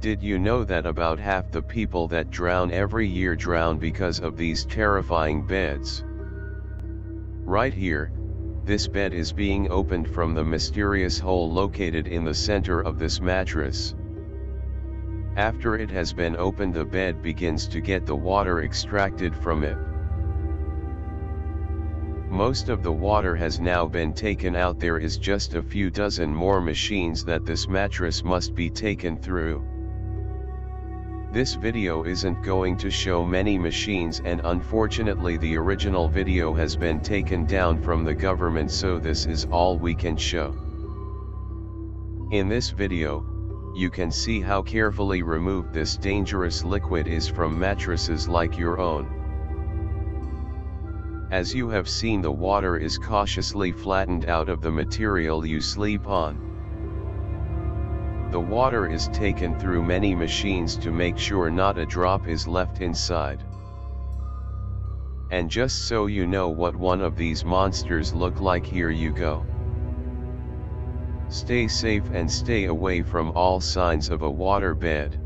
Did you know that about half the people that drown every year drown because of these terrifying beds? Right here, this bed is being opened from the mysterious hole located in the center of this mattress. After it has been opened the bed begins to get the water extracted from it. Most of the water has now been taken out there is just a few dozen more machines that this mattress must be taken through. This video isn't going to show many machines and unfortunately the original video has been taken down from the government so this is all we can show. In this video, you can see how carefully removed this dangerous liquid is from mattresses like your own. As you have seen the water is cautiously flattened out of the material you sleep on. The water is taken through many machines to make sure not a drop is left inside. And just so you know what one of these monsters look like here you go. Stay safe and stay away from all signs of a water bed.